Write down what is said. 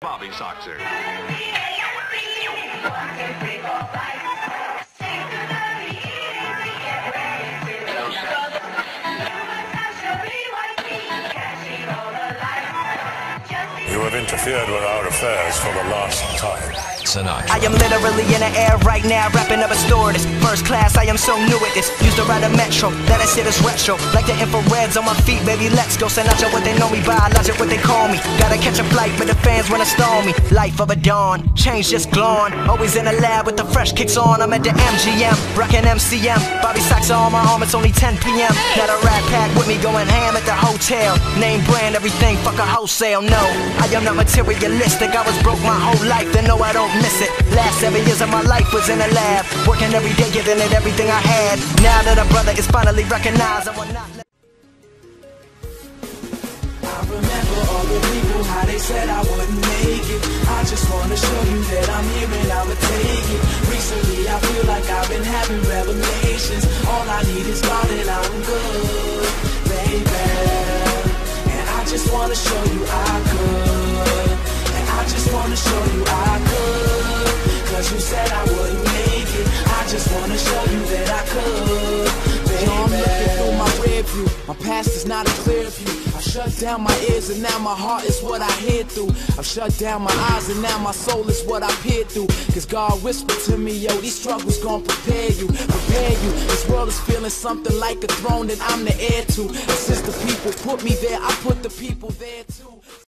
Bobby Soxer. You have interfered with our affairs for the last time. Sinatra. I am literally in the air right now, rapping up a stewardess. First class, I am so new at this. Used to ride a metro, that I sit is retro. Like the infrareds on my feet, baby, let's go. Sinatra, what they know me by, logic, what they call me. Gotta catch a flight, but the fans wanna stall me. Life of a dawn, change just glowing. Always in the lab with the fresh kicks on. I'm at the MGM, rockin' MCM. Bobby Soxer on my arm, it's only 10 p.m. Got a rat pack with me going ham at the hotel. Name brand, everything, fuck a wholesale. No, I am not materialistic. I was broke my whole life, then no, I don't miss it. Last seven years of my life was in the lab, working every day, giving it everything I had. Now that a brother is finally recognized, I will not remember all the people, how they said I wouldn't make it. I just wanna show you that I'm here and I'ma take it. Recently, I feel like I've been having revelations. All I need is God and I'm good, baby. And I just wanna show you I past is not a clear view. I've shut down my ears and now my heart is what I hear through. I've shut down my eyes and now my soul is what I peer through. Cause God whispered to me, yo, these struggles gon' prepare you, prepare you. This world is feeling something like a throne that I'm the heir to. And since the people put me there, I put the people there too.